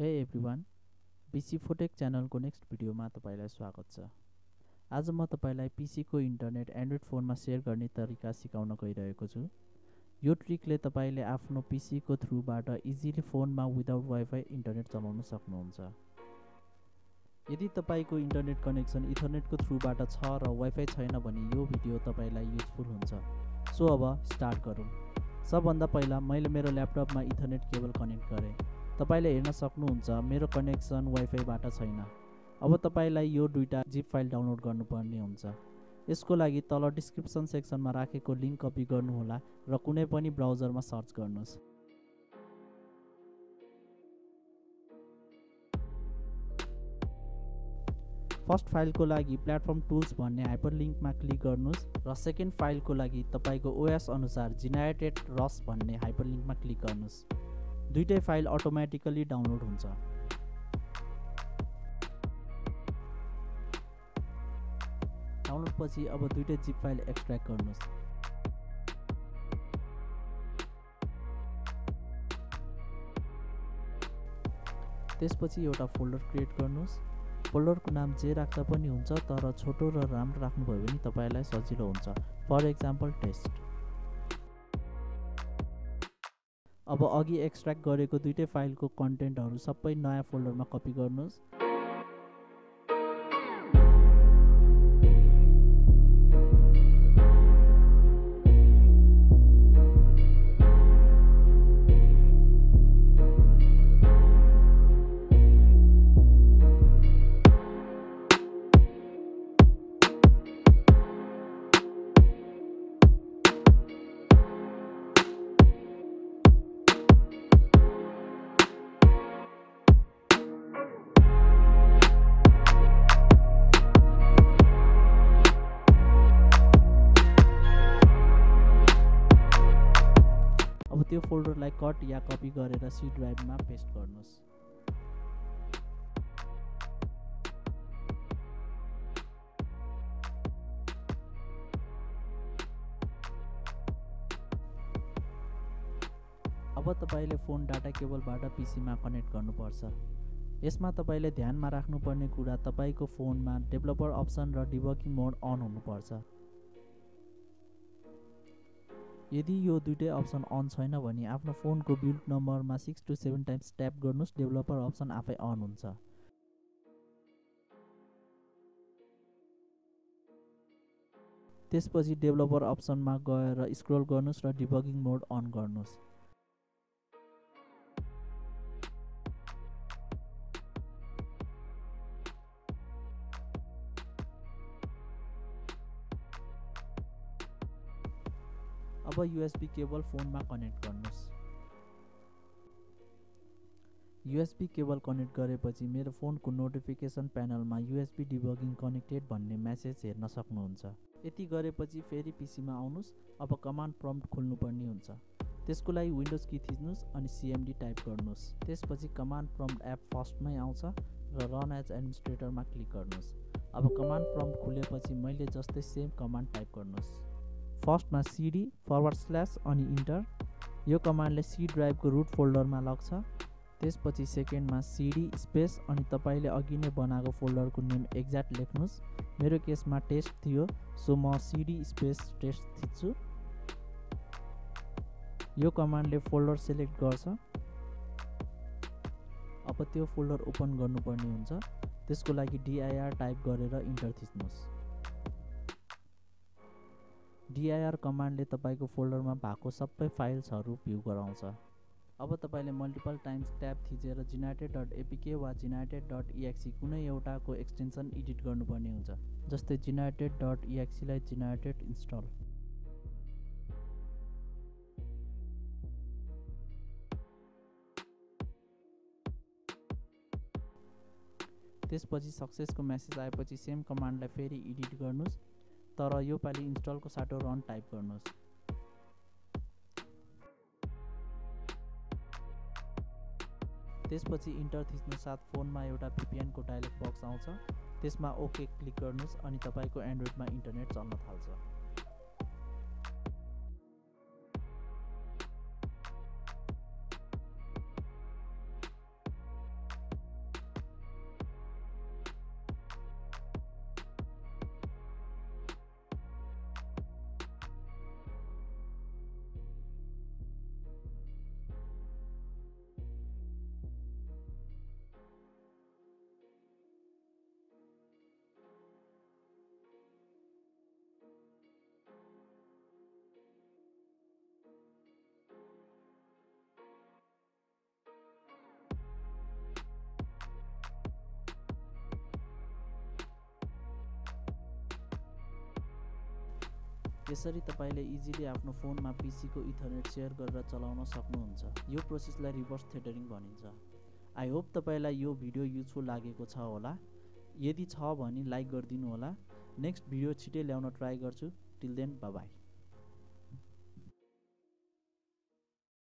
हे एभ्रिवान पिसी फोटेक च्यानलको नेक्स्ट भिडियोमा तपाईँलाई स्वागत छ। आज म तपाईँलाई पिसीको इन्टरनेट एन्ड्रोइड फोनमा सेयर गर्ने तरिका सिकाउन गइरहेको छु। यो ट्रिकले तपाईँले आफ्नो पिसीको थ्रुबाट इजिली फोनमा विदाउट वाइफाई इन्टरनेट चलाउन सक्नुहुन्छ। यदि तपाईँको इन्टरनेट कनेक्सन इथरनेटको थ्रुबाट छ र वाइफाई छैन भने यो भिडियो तपाईँलाई युजफुल हुन्छ। सो अब स्टार्ट गरौँ। सबभन्दा पहिला मैले मेरो ल्यापटपमा इथरनेट केबल कनेक्ट गरेँ। तपाईँले हेर्न सक्नुहुन्छ मेरो कनेक्सन वाइफाईबाट छैन। अब तपाईँलाई यो दुईवटा जिप फाइल डाउनलोड गर्नुपर्ने हुन्छ। यसको लागि तल डिस्क्रिप्सन सेक्सनमा राखेको लिङ्क कपी गर्नुहोला र कुनै पनि ब्राउजरमा सर्च गर्नुहोस्। फर्स्ट फाइलको लागि प्लेटफर्म टुल्स भन्ने हाइपर लिङ्कमा क्लिक गर्नुहोस् र सेकेन्ड फाइलको लागि तपाईँको ओएस अनुसार जिनाइटेड रस भन्ने हाइपर लिङ्कमा क्लिक गर्नुहोस्। दुइटै फाइल अटोमेटिकली डाउनलोड हुन्छ। डाउनलोड पछि अब दुइटै जिप फाइल एक्सट्र्याक्ट गर्नुहोस्। त्यसपछि एउटा फोल्डर क्रिएट गर्नुहोस्। फोल्डरको नाम जे राख्दा पनि हुन्छ तर छोटो र राम्रो राख्नुभयो भने तपाईँलाई सजिलो हुन्छ। फर इक्जाम्पल टेस्ट अब अघि एक्सट्र्याक्ट गरेको दुइटै फाइलको कन्टेन्टहरू सबै नयाँ फोल्डरमा कपी गर्नुहोस्। त्यो फोल्डरलाई कट या कपी गरेर सी ड्राइभमा पेस्ट गर्नुहोस्। अब तपाईँले फोन डाटा केबलबाट पिसीमा कनेक्ट गर्नुपर्छ। यसमा तपाईँले ध्यानमा राख्नुपर्ने कुरा तपाईँको फोनमा डेभलपर अप्सन र डिबकिङ मोड अन हुनुपर्छ। यदि यो दुइटै अप्सन अन छैन भने आफ्नो फोनको बिल्ड नम्बरमा six two seven times tap गर्नुहोस्। डेभलपर अप्सन आफै अन हुन्छ। त्यसपछि डेभलपर अप्सनमा गएर स्क्रोल गर्नुहोस् र डिबगिङ मोड अन गर्नुहोस्। अब युएसबी केबल फोनमा कनेक्ट गर्नुहोस्। युएसबी केबल कनेक्ट गरेपछि मेरो फोनको नोटिफिकेसन प्यानलमा युएसबी डिबगिङ कनेक्टेड भन्ने म्यासेज हेर्न सक्नुहुन्छ। यति गरेपछि फेरि पिसीमा आउनुहोस् अब कमान्ड प्रम्प्ट खोल्नुपर्ने हुन्छ। त्यसको लागि विन्डोज कि थिच्नुहोस् अनि सिएमडी टाइप गर्नुहोस्। त्यसपछि कमान्ड प्रम्प्ट एप फर्स्टमै आउँछ र रन एज एडमिनिस्ट्रेटरमा क्लिक गर्नुहोस्। अब कमान्ड प्रम्प्ट खुलेपछि मैले जस्तै सेम कमान्ड टाइप गर्नुहोस्। फर्स्टमा सिडी फरवर्ड स्ल्यास अनि इन्टर यो कमान्डले सी ड्राइभको रुट फोल्डरमा लग्छ। त्यसपछि सेकेन्डमा सिडी स्पेस अनि तपाईँले अघि नै बनाएको फोल्डरको नेम एक्ज्याक्ट लेख्नुहोस्। मेरो केसमा टेस्ट थियो सो म सिडी स्पेस टेस्ट थिच्छु। यो कमान्डले फोल्डर सेलेक्ट गर्छ। अब त्यो फोल्डर ओपन गर्नुपर्ने हुन्छ। त्यसको लागि डिआइआर टाइप गरेर इन्टर थिच्नुहोस्। डिआइआर कमान्डले तपाईँको फोल्डरमा भएको सबै फाइल्सहरू भ्यू गराउँछ। अब तपाईँले मल्टिपल टाइम्स ट्याब थिचेर जिनाइटेड डट एपिके वा जिनाइटेड डट इएक्सी कुनै एउटाको एक्सटेन्सन एडिट गर्नुपर्ने हुन्छ जस्तै जिनाइटेड डट इएक्सीलाई जिनाइटेड इन्स्टल त्यसपछि सक्सेसको मेसेज आएपछि सेम कमान्डलाई फेरि एडिट गर्नुहोस्। तर यो पालि इन्स्टलको साटो रन टाइप गर्नुहोस्। त्यसपछि इन्टर थिच्नु साथ फोनमा एउटा भिपिएनको डायलग बक्स आउँछ। त्यसमा ओके क्लिक गर्नुहोस् अनि तपाईँको एन्ड्रोइडमा इन्टरनेट चल्न थाल्छ। यसरी तपाईँले इजिली आफ्नो फोनमा पिसीको इथरनेट सेयर गरेर चलाउन सक्नुहुन्छ। यो प्रोसेसलाई रिभर्स थेटरिङ भनिन्छ। आई होप तपाईँलाई यो भिडियो युजफुल लागेको छ होला। यदि छ भने लाइक गरिदिनु होला। नेक्स्ट भिडियो छिटै ल्याउन ट्राई गर्छु। Till then by